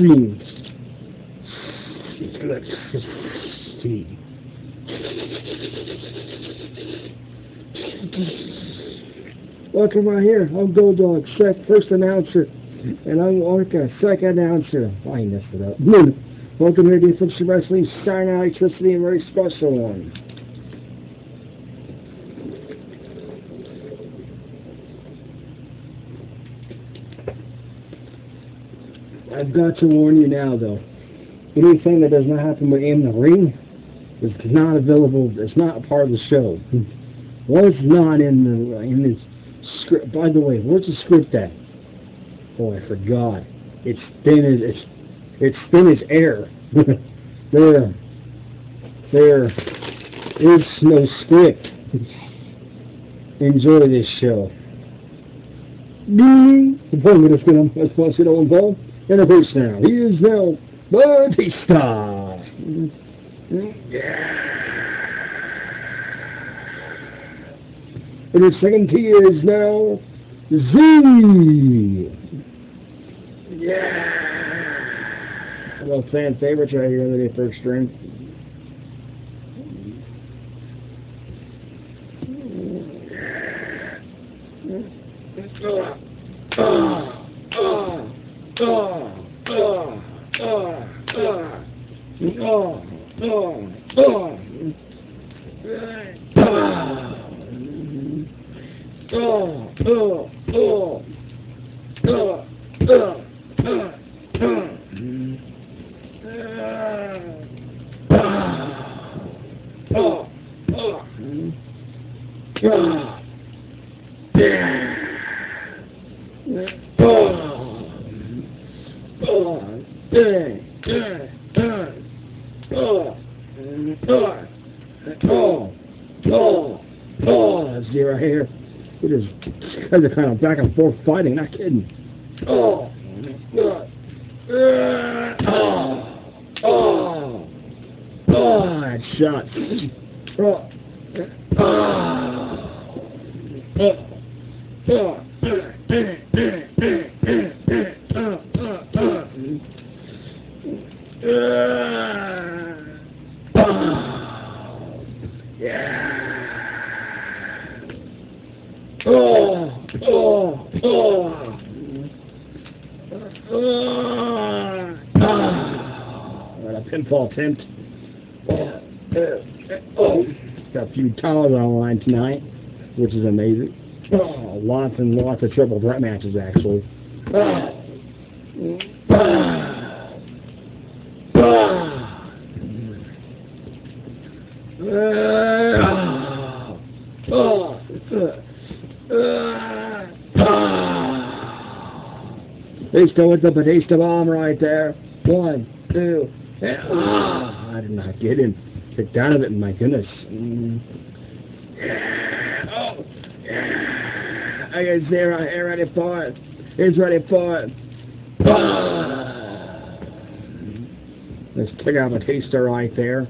streams. Let's see. Welcome right here. I'm Gold Dog, sec, first announcer, and I'm Orca, second announcer. I messed it up. Welcome here to Affliction Wrestling, Star Electricity, and very special one. I've got to warn you now, though. Anything that does not happen in the ring is not available. It's not a part of the show. Hmm. Was not in the in this script. By the way, where's the script at? Oh, I forgot. It's thin as it's it's thin as air. there, there is no script. Enjoy this show. The point us going to let's on ball. And course now, he is now Batista. Yeah. And his second key is now Z. Yeah. Well, fan favorites right here in the first string. Yeah. Zero here. It is guys are kind of back and forth fighting, not kidding. Oh, oh, oh, oh, that shot. Oh, oh, Yeah. Oh, oh, oh. Oh, what a pinfall attempt. Oh, oh. Got a few towels on the line tonight, which is amazing. Oh, lots and lots of triple threat matches, actually. Ah. Ah. Ah. Batista with the Batista bomb right there. One, two, and, ah, I did not get him. Kicked out of it, my goodness. Mm. Yeah. Oh, yeah. I got zero here ready for it. He's ready for it. Let's take out Batista right there.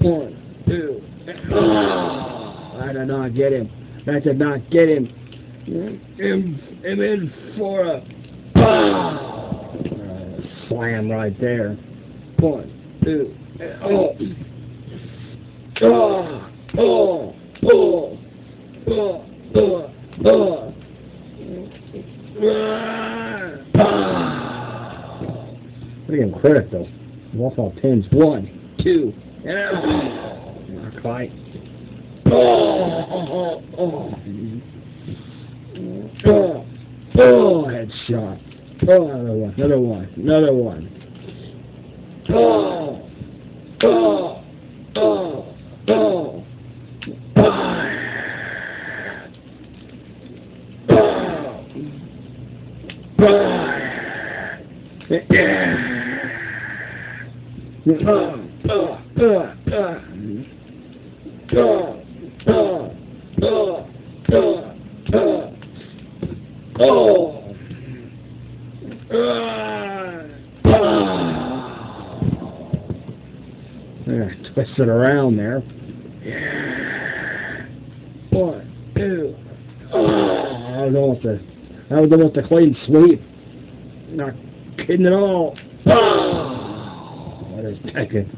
One, two, and. I did not get him. I did not get him. Him, him in for a uh, slam right there. One, two, oh, oh, oh, oh, oh. Pretty incredible though. Lost all tens. One, two, and quite. Oh, oh, oh, oh, oh, headshot. Oh, another one, another one, another one. Oh, oh, oh, oh. Oh! Yeah, twist it around there. Yeah. One, two. Oh, I don't know what the. I was almost a clean sweep. Not kidding at all. Oh, just taking,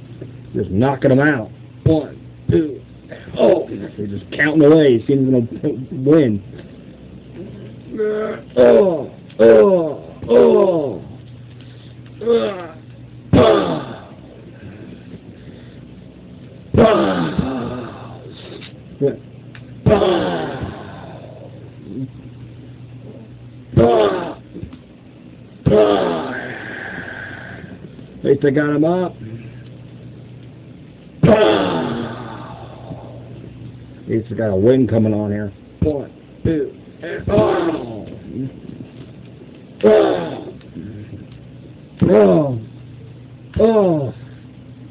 just knocking them out. One, two, oh, they're just counting away. Seems gonna win. Oh, oh, oh. Ah. Ah. Ah. Ah. At least I got him up. At least I got a wind coming on here. One, two, and oh. Oh. Oh. Oh.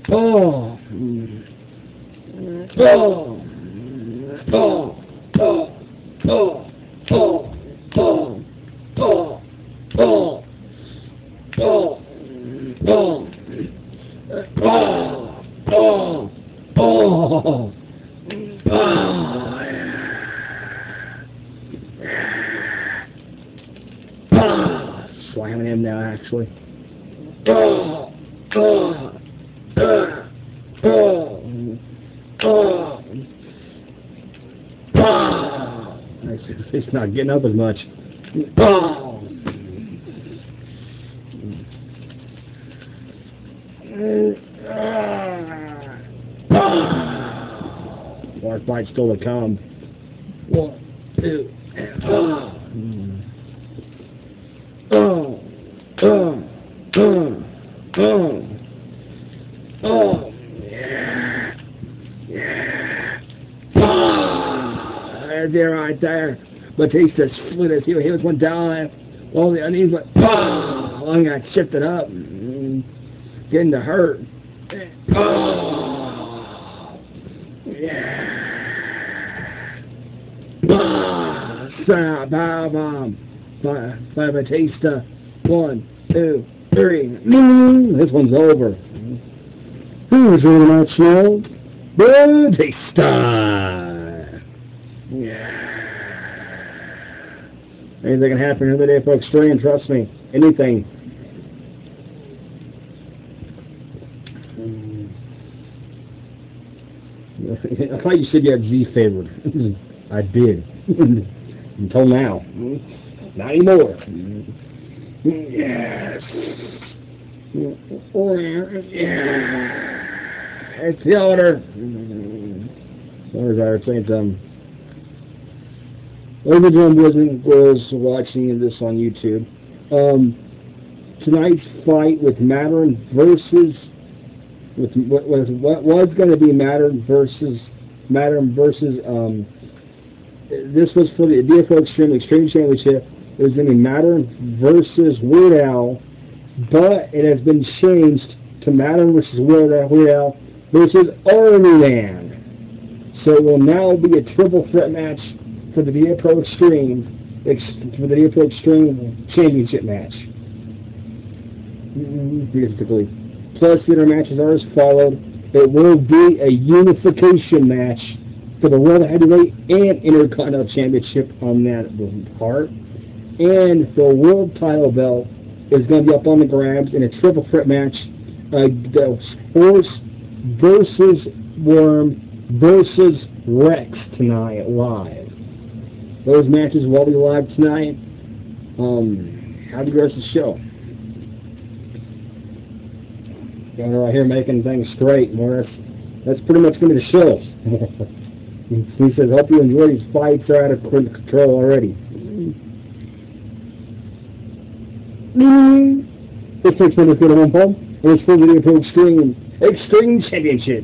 Oh. Oh. Slamming him now, actually. Oh. Oh. Oh. Oh. Oh. Oh. It's not getting up as much. Oh. Mark fight still to come. One, two, But he just flew this. He, he was one down. All the onions went, pow! And I shifted up, mm-hmm. getting to hurt. Pow! Yeah! Pow! Stop, pow, bomb. By One, two, three. Mmm, this one's over. Who's really not slow? Batista! Anything can happen in the day, folks. Extreme, trust me. Anything. I thought you said you had Z favored. I did. Until now. Not anymore. Yes. Yeah. It's the order. Sorry, I was saying something. And gentlemen, was watching this on YouTube. Um, tonight's fight with Mattern versus with what was what was going to be Mattern versus Mattern versus um, this was for the DFO Extreme Extreme Championship. It was going to be Mattern versus Weird Al, but it has been changed to Mattern versus Weird Al, Weird Al versus Army Man. So it will now be a triple threat match for the DA Pro Extreme for the DA Pro Extreme Championship match. Mm, Basically. Plus, the other matches are as followed. It will be a unification match for the World Heavyweight and Intercontinental Championship on that part. And the World Title belt is going to be up on the grabs in a triple threat match. Uh, the Horse versus Worm versus Rex tonight live. Those matches will be live tonight. Um, how do you rest the show? Going right here making things straight. Well, that's, that's pretty much going to be the show. he says, hope you enjoy these fights. They're out of control already. This takes me to the one pole. And it's for the Extreme, Extreme Championship.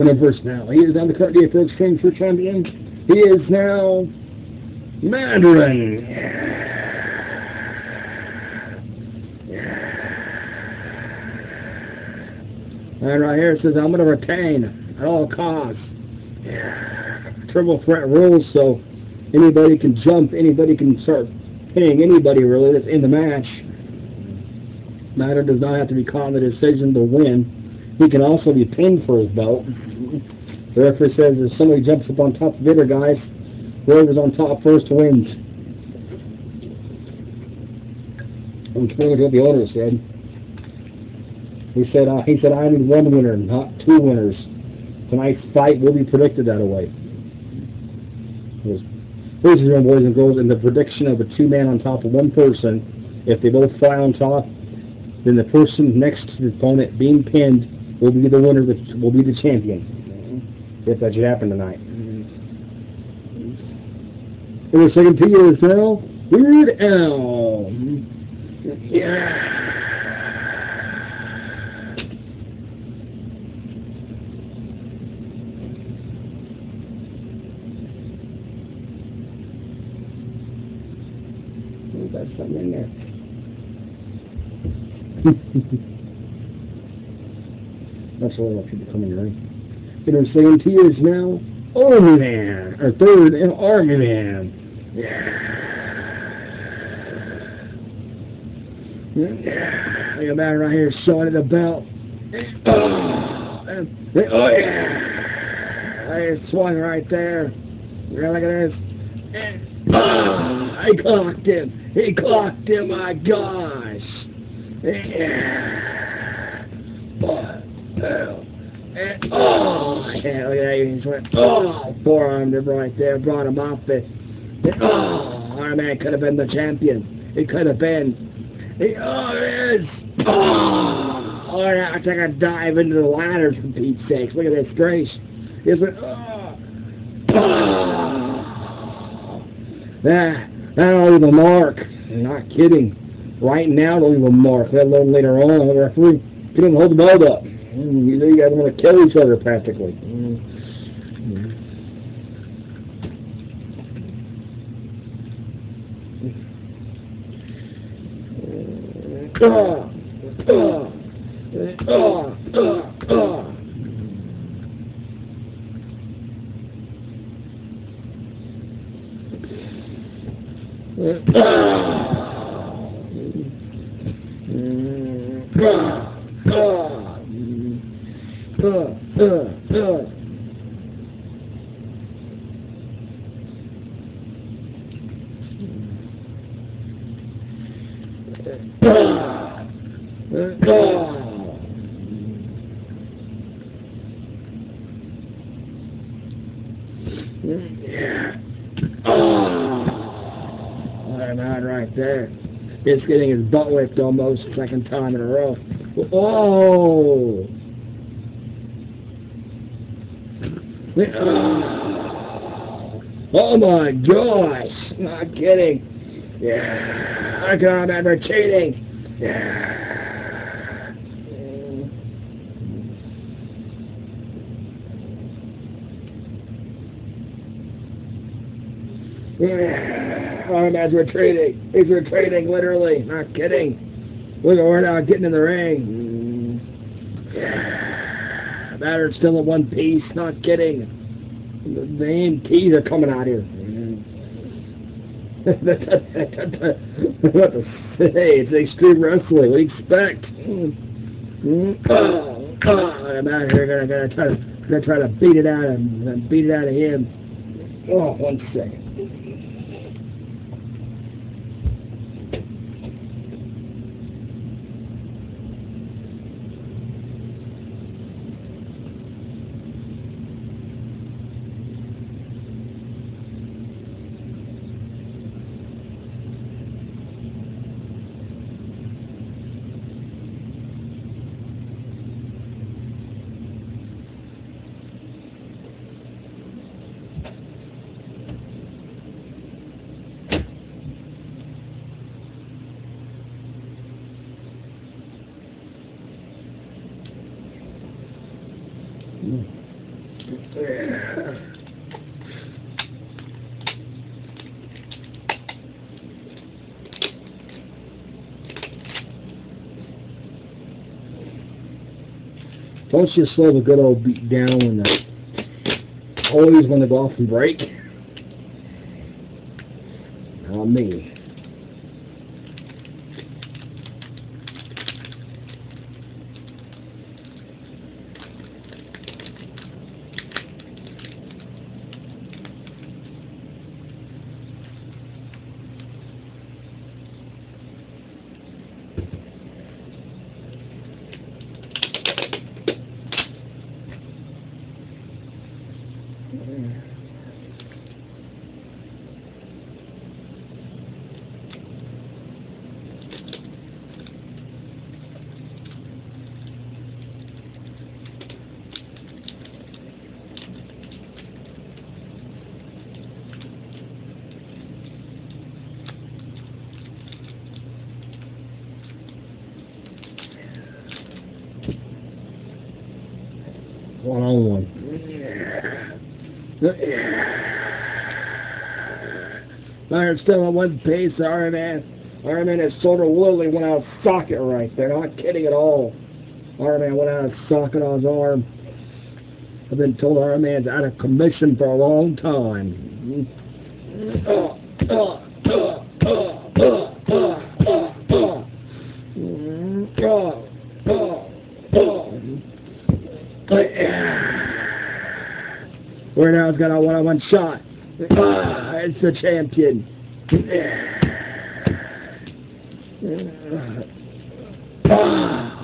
Of course now, he is on the card Pro Extreme for champion. He is now Mandarin. And right here it says, I'm going to retain at all costs. Yeah. Triple threat rules, so anybody can jump, anybody can start pinning anybody really that's in the match. Matter does not have to be caught in the decision to win. He can also be pinned for his belt. The referee says if somebody jumps up on top of the other guys, Whoever's on top first wins. Which pretty much what the owner said. He said, uh, he said, I need one winner, not two winners. Tonight's fight will be predicted that way. Ladies and boys and girls, in the prediction of a two-man on top of one person, if they both fly on top, then the person next to the opponent being pinned will be the winner, We'll be the champion. If that should happen tonight. Mm-hmm. In the second tier is now Weird Al. Yeah. Got something in there. That's lot of people coming in. In our second tier is now Army Man. Or third, an Army Man. Yeah. Yeah. Look at that right here showing the belt. Oh, and, oh yeah. They swung right there. Yeah, look at this. And, oh, he clocked him. He clocked him, my gosh. Yeah. But, hell. And, oh, yeah, look at that. He just went, oh, forearmed him right there, brought him off it. And, oh, our man could have been the champion. He could have been. He, oh, it is. Oh, oh, I take a dive into the ladder for Pete's sakes. Look at this grace. He just went, oh, oh. That, that'll leave a mark. Not kidding. Right now, it'll leave a mark. Let alone later on. Oh, the referee couldn't hold the belt up. Mm, You you guys want to kill each other practically. Mm. Mm. Ah, ah, ah, ah, ah. Oh, I'm out right there. It's getting his butt whipped almost second time in a row. Oh! Oh my gosh! Not kidding. Yeah. I got ever cheating. Yeah. Yeah. Oh, man's retreating. He's retreating, literally. Not kidding. Look, we're now getting in the ring. Mm. Yeah. Batter's still in one piece. Not kidding. The, the EMTs are coming out here. what to say? It's extreme wrestling. What do you expect? Oh, oh, I'm out here gonna, gonna try to gonna try to beat it out of him. Beat it out of him. Oh, one second. Don't you slow the good old beat down when the always when off and break? Not me. One on one. Iron still at one pace, Iron Man. Iron Man is sort of literally went out of socket right there. Not kidding at all. Iron Man went out of socket on his arm. I've been told Iron Man's out of commission for a long time. Oh, oh. Where now has got a one-on-one shot. Ah, the champion. Ah.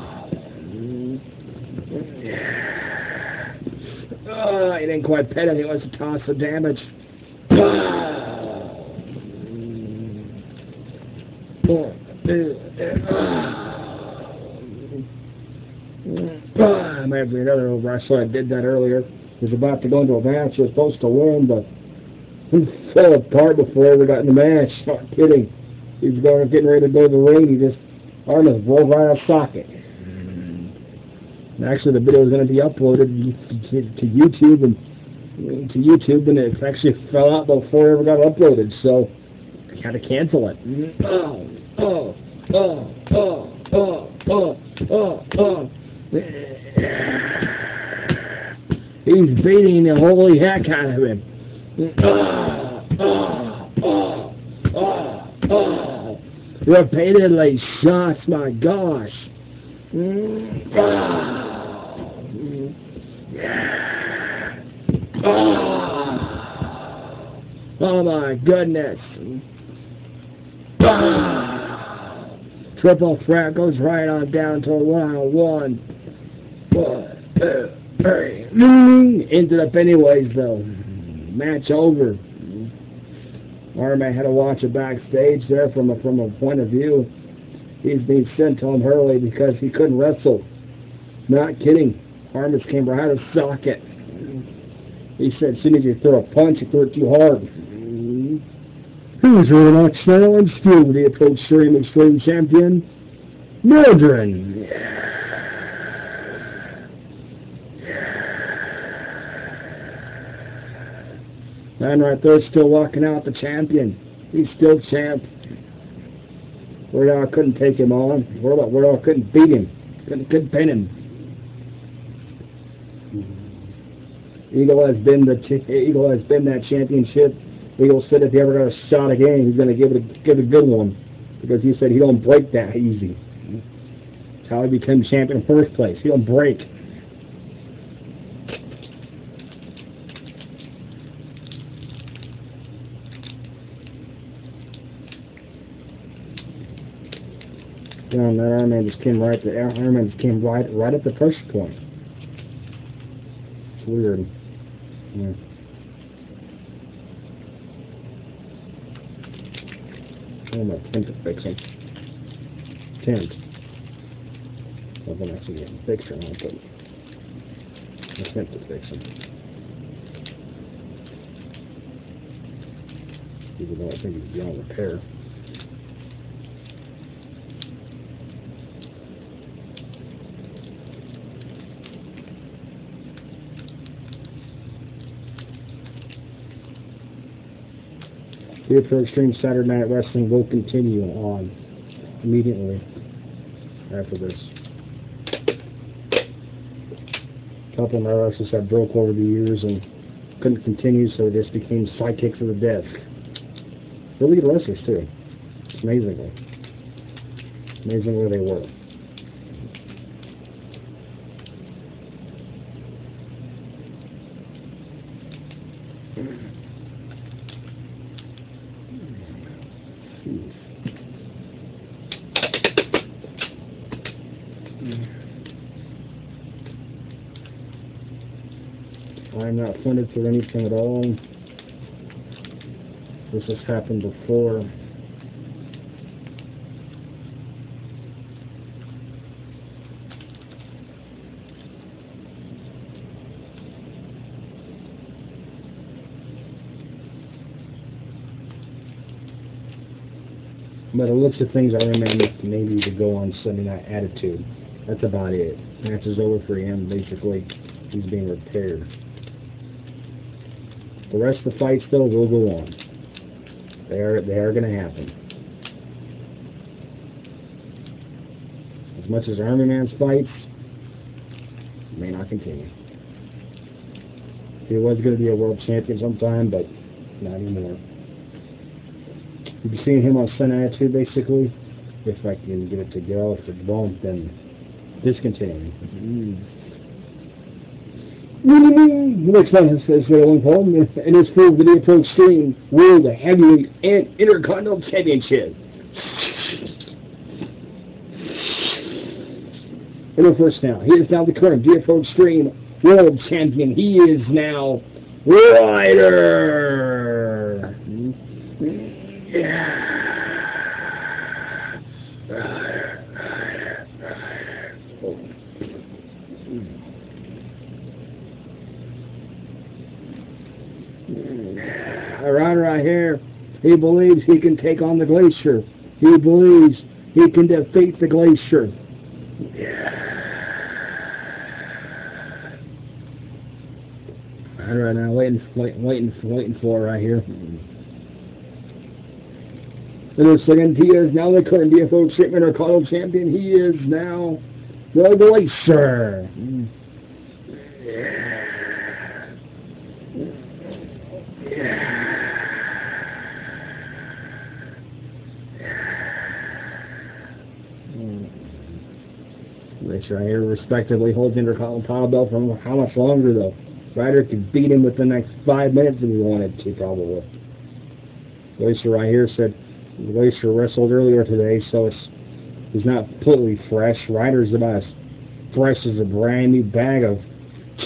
Ah, he didn't quite pet it. He wants to toss the damage. Ah, might be another wrestler that did that earlier. He was about to go into a match. He was supposed to win, but fell apart before he ever got in the match. Not kidding. He was going, getting ready to go to the ring. He just arm just rolled right out of socket. And actually, the video is going to be uploaded to, to YouTube and to YouTube, and it actually fell out before it ever got uploaded. So I had to cancel it. Oh, oh, oh, oh, oh, oh, oh, oh. He's beating the holy heck out of him. Repeatedly shots, my gosh. Oh, my goodness. Triple threat goes right on down to a one-on-one. One, two, three. Ended up anyways, though. Match over. Arman had to watch it backstage there from a, from a point of view. He's being sent home early because he couldn't wrestle. Not kidding. Armas came right out of socket. He said as soon as you throw a punch, you throw it too hard. Who's your next now and still the approach Extreme Extreme Champion, Mildred. Man right there still walking out the champion. He's still champ. Wardell couldn't take him on. Wardell, Wardell couldn't beat him. Couldn't, couldn't pin him. Eagle has been the Eagle has been that championship. Eagle said if he ever got a shot again, he's going to give it a, give a good one because he said he don't break that easy. That's how he became champion in the first place. He don't break. Damn, that Iron Man just came right. The Iron Man just came right, right at the pressure point. It's weird. Yeah. I'm gonna attempt to fix him. Attempt. Well, then actually get him fixed or not, but attempt to fix him. Even though I think he's beyond repair. Here for Extreme Saturday Night Wrestling will continue on immediately after this. A couple of my wrestlers have broke over the years and couldn't continue, so they just became sidekicks of the desk. Really good wrestlers too. Amazingly. Amazing where they were. Mm. I'm not funded for anything at all. This has happened before. By the looks of things, I remember maybe to go on Sunday night attitude. That's about it. Match is over for him, basically. He's being repaired. The rest of the fights, though, will go on. They are, they are going to happen. As much as Army Man's fights, may not continue. He was going to be a world champion sometime, but not anymore. You'll be seeing him on Sunday Attitude, basically. If I can get it to go. If it won't, then discontinue. Mm. The next one is, is uh, one home, and it's for the Pro Extreme World Heavyweight and Intercontinental Championship. And the first now, he is now the current DFO Extreme World Champion. He is now Ryder. Yeah. Ryder, Ryder, Ryder. Oh. Ryder right here, he believes he can take on the glacier. He believes he can defeat the glacier. Ryder right now, waiting, waiting, waiting, waiting for it right here. And the second, he is now the current DFO treatment or call champion. He is now the glacier. Which right here respectively holds Intercontinental belt for how much longer though? Ryder could beat him within the next five minutes if he wanted to probably. Glacier right here said Glacier wrestled earlier today, so it's he's not completely fresh. Ryder's about as fresh as a brand new bag of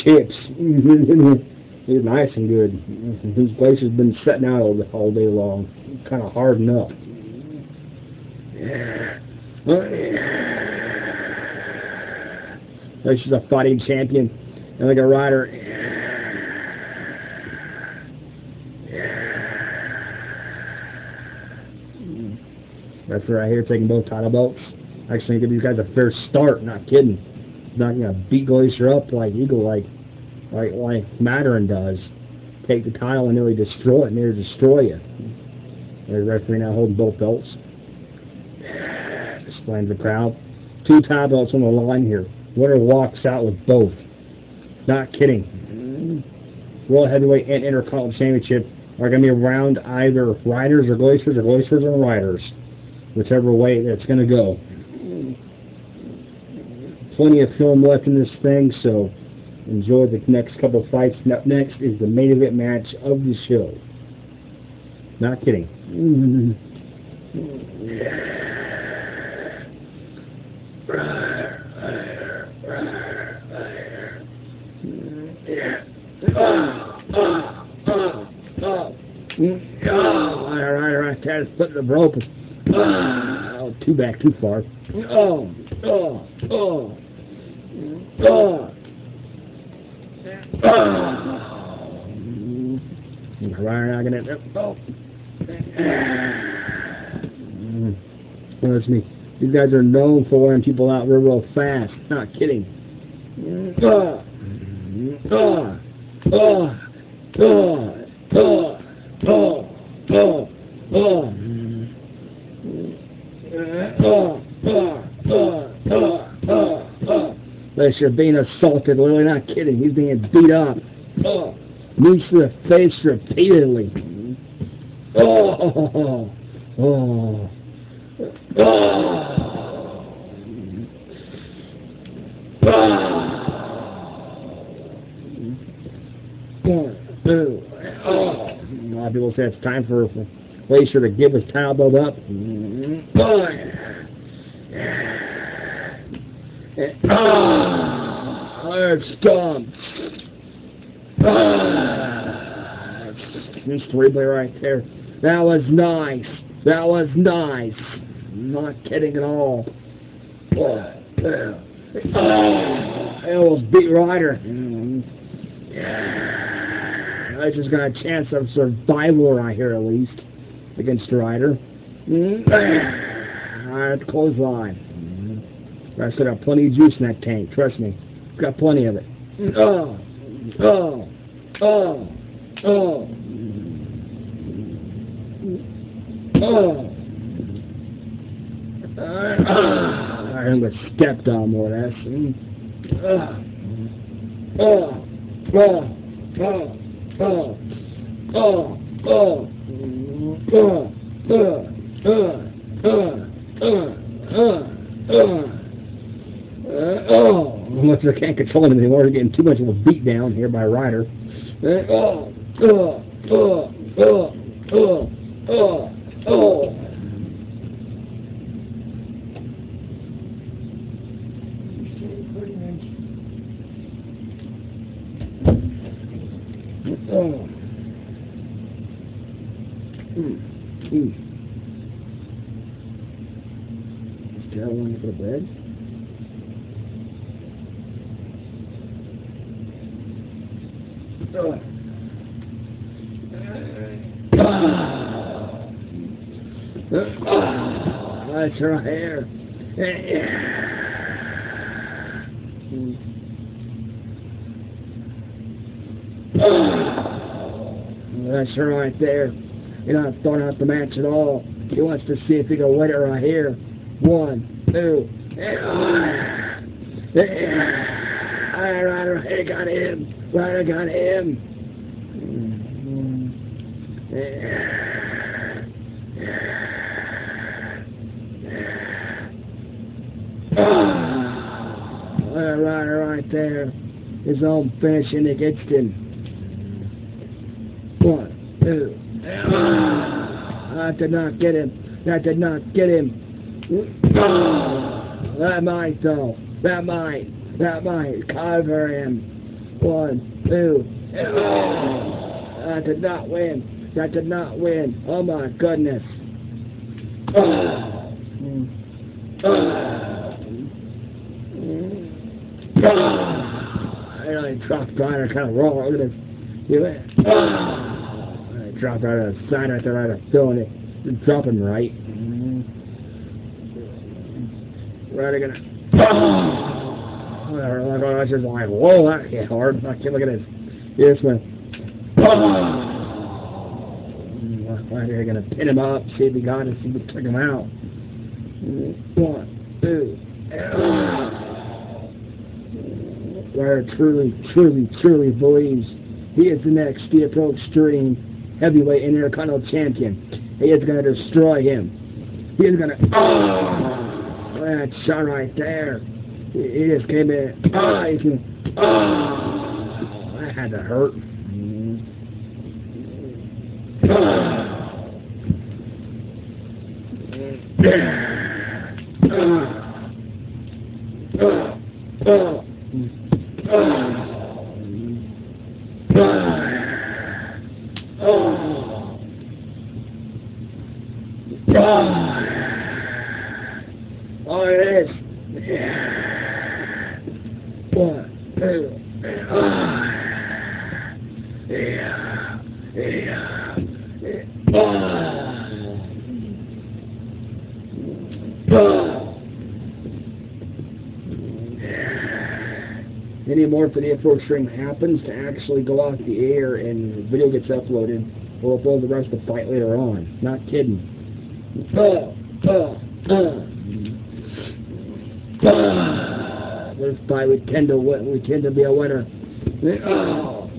chips. he's nice and good. His Glacier's been sitting out all, all day long, kind of hardened up. Yeah. Glacier's a fighting champion, and like a rider. That's right here, taking both title belts. Actually, give these guys a fair start. Not kidding. Not gonna beat Glacier up like Eagle, like like like Mattern does. Take the title and nearly destroy it, nearly destroy you. The referee now holding both belts. Displaying the crowd. Two title belts on the line here. Winner walks out with both. Not kidding. World Heavyweight and Intercontinental Championship are going to be around either Riders or Glaciers or Glaciers and Riders whichever way it's going to go. Plenty of film left in this thing, so enjoy the next couple of fights. Up next is the main event match of the show. Not kidding. Oh, oh, oh, oh. Oh, all right, all right. Try to split the rope. Oh, too back, too far. Oh, oh, oh, oh. Oh. Right, I can oh. That's me. These guys are known for wearing people out real, real fast. Not kidding. Oh, oh, oh, oh, oh, oh, oh, oh. Oh, oh, oh, oh, oh, oh. Unless you're being assaulted, literally not kidding. He's being beat up. Oh, knees to the face repeatedly. Oh, oh, oh, oh. Oh. Oh. A lot of people say it's time for Glacier to give his towel belt up. Oh, oh, it's gone. Oh. There's three-way right there. That was nice. That was nice. Not kidding at all. Oh, yeah. oh, I beat Ryder. Yeah. I just got a chance of survival right here at least against Ryder. Mm. Alright, clothesline. Mm. I still got plenty of juice in that tank. Trust me. Got plenty of it. Oh, oh, oh, oh. Oh. Uh, I'm gonna step on more of that. Uh, oh, oh, oh, oh, oh, oh, oh, uh, uh, uh, uh, uh, uh, oh. Unless I can't control him anymore, they're getting too much of a beat down here by Ryder. Uh, oh, oh, oh, oh, oh, oh. Oh. Oh. Mm. Mm. Is that one for the bed? Oh. Ah. Her hair. Oh, that's her right there. You're not throwing out the match at all. He wants to see if he can win it right here. One, two. Ryder, Ryder got him. Ryder got him. Mm-hmm. Ah. Oh, right, right there. His own finishing against him. One, two. Ah. That did not get him. That did not get him. Oh, that might though. That might. That might cover him. One, two. Oh, that did not win. That did not win. Oh my goodness. Oh. Oh. Oh, I dropped Ryder kind of wrong. Look at this. You went. Oh, I dropped right on the side right there, right on feeling it. Didn't drop him right. Ryder gonna. Oh, I was just like, whoa, that hit hard. I can't look at this. Yes, man. Oh. Ryder gonna pin him up, see if he got it, see if he took him out. One, two. Oh. Ryder truly, truly, truly believes he is the next Steel Pro Extreme Heavyweight Intercontinental Champion. He is going to destroy him. He is going to. Oh, that shot right there. He, just came in. Oh, he's going Oh, that had to hurt. Mm-hmm. Oh. Oh. Oh. Oh. Mm. Oh. Oh. Oh, it is. Yeah. One, two, oh. Yeah. Yeah. Oh. Oh. Anymore for the F4 stream happens to actually go off the air and the video gets uploaded, we'll upload the rest of the fight later on. Not kidding. Uh, uh, uh. Uh, this fight we tend to win. We tend to be a winner. Oh.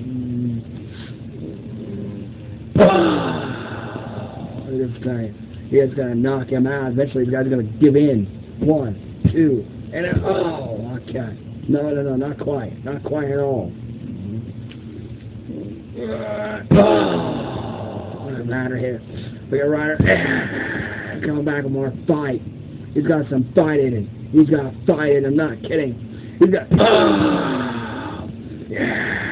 Uh, this guy, is gonna knock him out. Eventually, the guy's gonna give in. One, two, and oh, okay. No, no, no, not quite. Not quite at all. Oh, what a matter here. We got Ryder coming back with more fight. He's got some fight in him. He's got fight in him. I'm not kidding. He's got. Oh, yeah.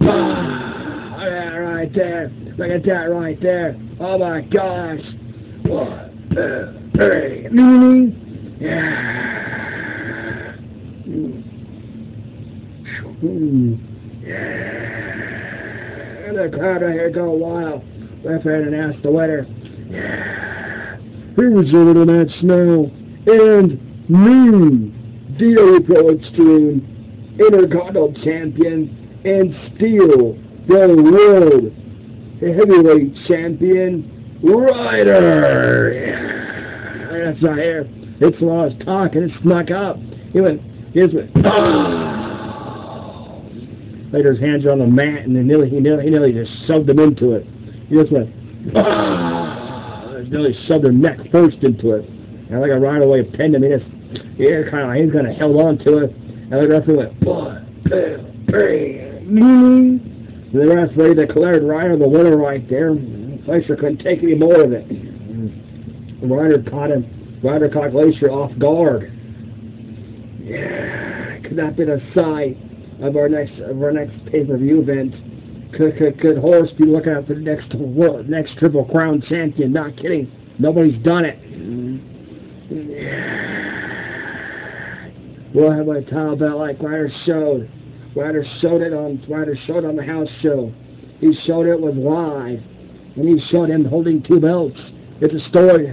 Oh, yeah, right there. Look at that right there. Oh my gosh. One, two, three. Yeah. Mm. Yeah. And the crowd right here go wild. Left hand and ask the winner. Yeah. Here's a little that snow. And me, DW Pro Extreme, Intercontinental Champion, and still the world heavyweight champion, Ryder. Yeah. That's right here. It's lost talk and it snuck up. He went, here's what. Oh. Later his hands on the mat and then nearly, he, nearly, he nearly just shoved them into it. He just went, ah. Nearly shoved their neck first into it. And like a right away pinned him. He just, yeah, kind of, he kind of held on to it. And the referee went, two, three. Mm. The referee declared Ryder the winner right there. Glacier couldn't take any more of it. Ryder caught him. Ryder caught Glacier off guard. Yeah, could not be the sight of our next of our next pay per view event? Could, could could Horace be looking out for the next world, next Triple Crown champion? Not kidding. Nobody's done it. We'll have a title belt like Ryder showed. Ryder showed it on Ryder showed on the house show. He showed it was live, and he showed him holding two belts. It's a story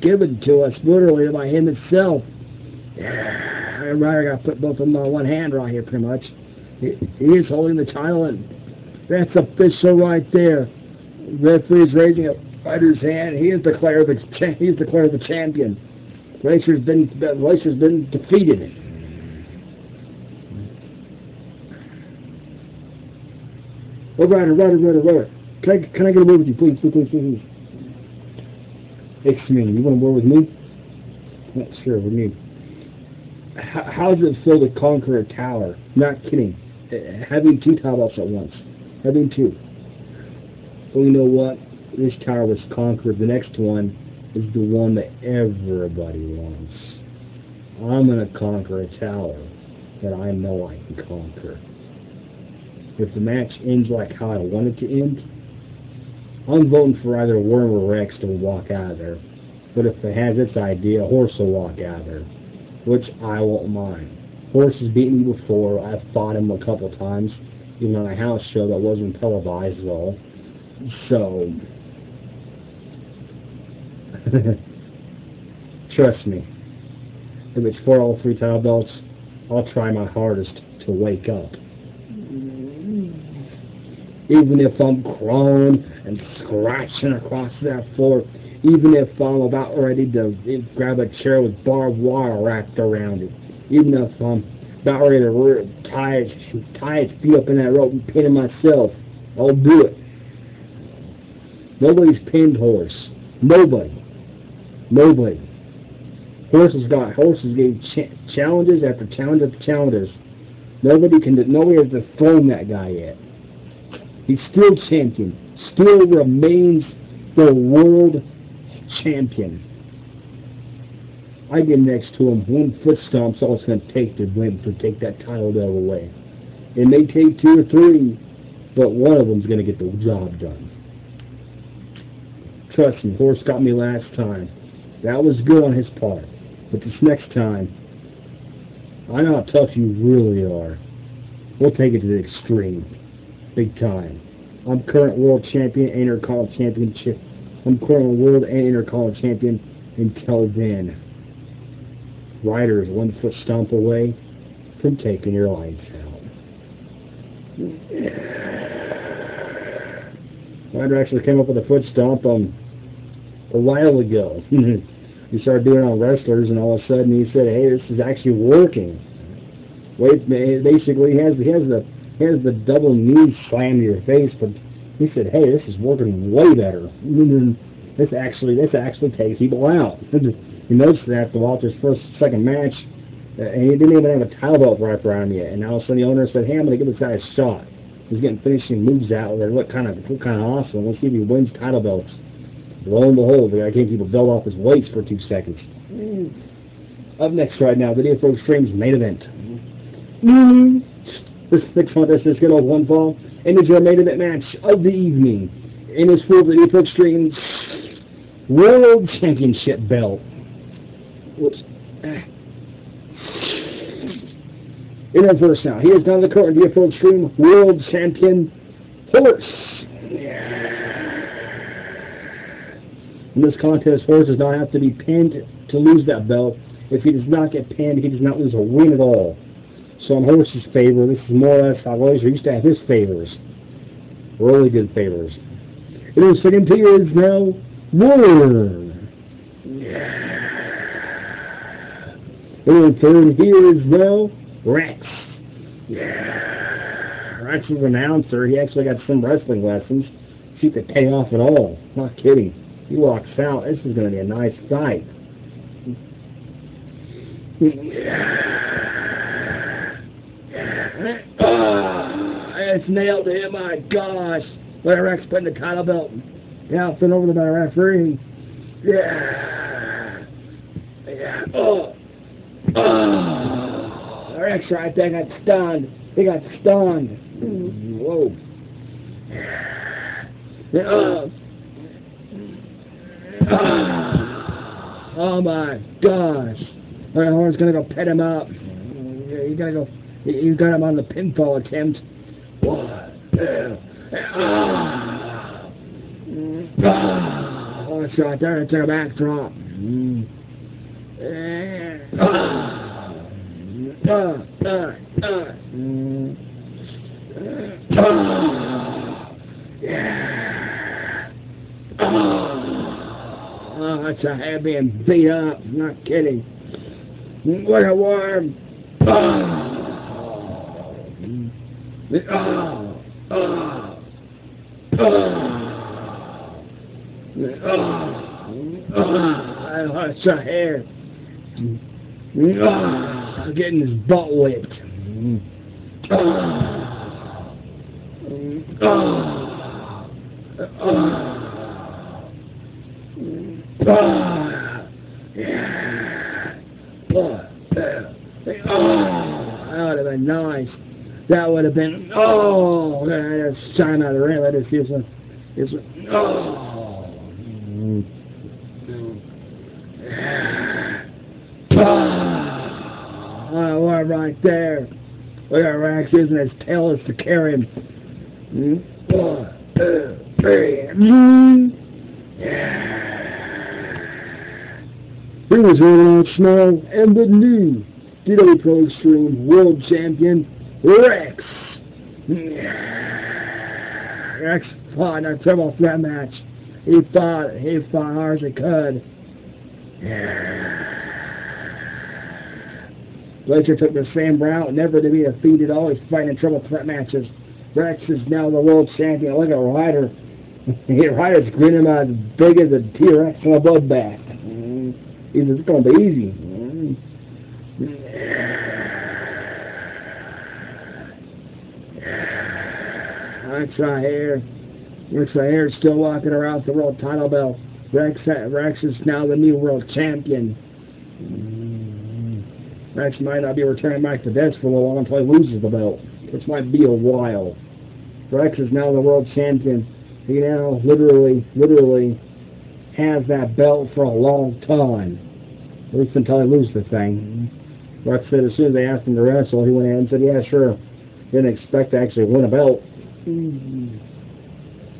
given to us literally by him himself. And Ryder got put both of them on one hand right here, pretty much. He, is holding the title, and that's official right there. Referee is raising up fighter's hand. He is declared the he is declared the champion. Glacier's been Glacier's been defeated. Oh, Ryder, Ryder, Ryder, Ryder. Can I, can I get a word with you, please, please, please, please? Excuse me, you want a word with me? Not sure, with me. How does it feel to conquer a tower? Not kidding. Having two towers at once. Having two. Well, you know what? This tower was conquered. The next one is the one that everybody wants. I'm going to conquer a tower that I know I can conquer. If the match ends like how I want it to end, I'm voting for either Worm or Rex to walk out of there. But if it has its idea, Horse will walk out of there, which I won't mind. Horse has beaten me before. I've fought him a couple times, even on a house show that wasn't televised at all. So, trust me, if it's for all three title belts, I'll try my hardest to wake up even if I'm crawling and scratching across that floor, even if I'm about ready to eh, grab a chair with barbed wire wrapped around it, even if I'm um, about ready to tie its, tie its feet up in that rope and pin it myself, I'll do it. Nobody's pinned horse. Nobody. Nobody. Horses got horses gave ch- challenges after challenge after challenges. Nobody can. Nobody has dethroned that guy yet. He's still champion. Still remains the world champion. I get next to him. One foot stomp's all it's going to take to win, to take that title belt away. It may take two or three, but one of them's going to get the job done. Trust me, Horse got me last time. That was good on his part. But this next time, I know how tough you really are. We'll take it to the extreme. Big time. I'm current world champion and intercontinental championship. I'm current world and intercontinental champion until then. Ryder is one foot stomp away from taking your lights out. Ryder actually came up with a foot stomp um, a while ago. he started doing it on wrestlers, and all of a sudden he said, "Hey, this is actually working." Wait, basically, he has he has the he has the double knee slam to your face, but he said, "Hey, this is working way better. This actually this actually takes people out." he noticed that after Walter's first second match, uh, and he didn't even have a title belt wrapped around him yet. And all of a sudden, the owner said, "Hey, I'm going to give this guy a shot. He's getting finishing moves out there. What kind of what kind of awesome? Let's see if he wins title belts." Lo and behold, the guy can't keep a belt off his waist for two seconds. Up next right now, Video for Extreme's main event. This next contest is scheduled one fall and is your main event match of the evening. In his full the Epoch Streams World Championship belt. Whoops. Eh. In reverse now. He is down the court in the Epoch Stream World Champion Horse. In this contest, Horse does not have to be pinned to lose that belt. If he does not get pinned, he does not lose a win at all. So in Horse's favor, this is more or less how Laser used to have his favors. Really good favors. It is second tier is now Warren. In third here is now Rex. Rex was an announcer. He actually got some wrestling lessons. If they pay off at all. Not kidding. He walks out. This is going to be a nice fight. Ah, it's nailed him. My gosh. Larry Rex putting the title belt Yeah, sent over to the referee. Yeah. Yeah. Oh. Oh. Rex right there got stunned. He got stunned. Whoa. Oh. Oh my gosh. All right, Horn's gonna go pet him up. You gotta go. You got him on the pinfall attempt. One, two, ah. Ah. Oh, that's right there. It's a backdrop. Mm. Oh, that's a head being beat up. Not kidding. What a worm. Ah. Ah. Ah. Ah. Ah. Ah. That's a hair. Ah. Getting his butt whipped. Ah. Ah. Ah. Ah. Yeah. Oh, that would have been nice. That would have been, oh, that's shine out of the ring. That is this one. This one. Oh. Ah. Oh, one right there. Look at Rex using his tail as to carry him. Two, three. Yeah. He was rolling on snow and the new DW Pro Extreme World Champion, Rex. Rex fought a triple threat match. He fought, he fought hard as he could. Glacier took the same route, never to be defeated, always fighting in triple threat matches. Rex is now the world champion. Look at Ryder. Ryder's grinning about as big as a T-Rex on a bloodbath. It's going to be easy. Mm-hmm. Rex here. Rex right here is still walking around the world title belt. Rex, Rex is now the new world champion. Mm-hmm. Rex might not be returning back to this for a little while until he loses the belt, which might be a while. Rex is now the world champion. He now literally, literally has that belt for a long time. At least until he loses the thing. Rex said as soon as they asked him to wrestle, he went in and said, yeah, sure. Didn't expect to actually win a belt. Mm-hmm.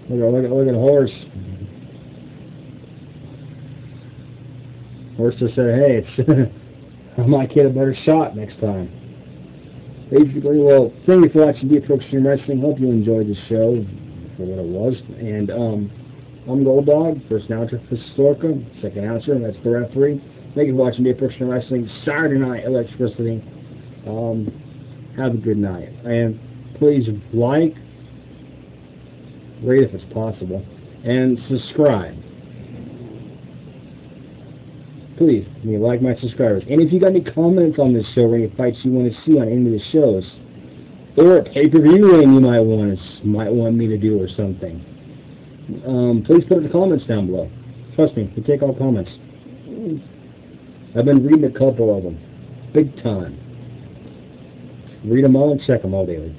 Look at, look at, look at the horse. Horse just said, hey, it's I might get a better shot next time. Basically, well, thank you for watching DW Pro Extreme Wrestling. Hope you enjoyed the show for what it was. And um, I'm Gold Dog, first announcer for Storka, second announcer, that's the referee. Thank you for watching DW Pro Extreme Wrestling Saturday Night Electricity. Um, have a good night. And please like, rate if it's possible, and subscribe. Please, you like my subscribers. And if you got any comments on this show or any fights you want to see on any of the shows, or a pay-per-view ring you might want might want me to do or something, um, please put in the comments down below. Trust me, we take all comments. I've been reading a couple of them. Big time. Read them all and check them all daily.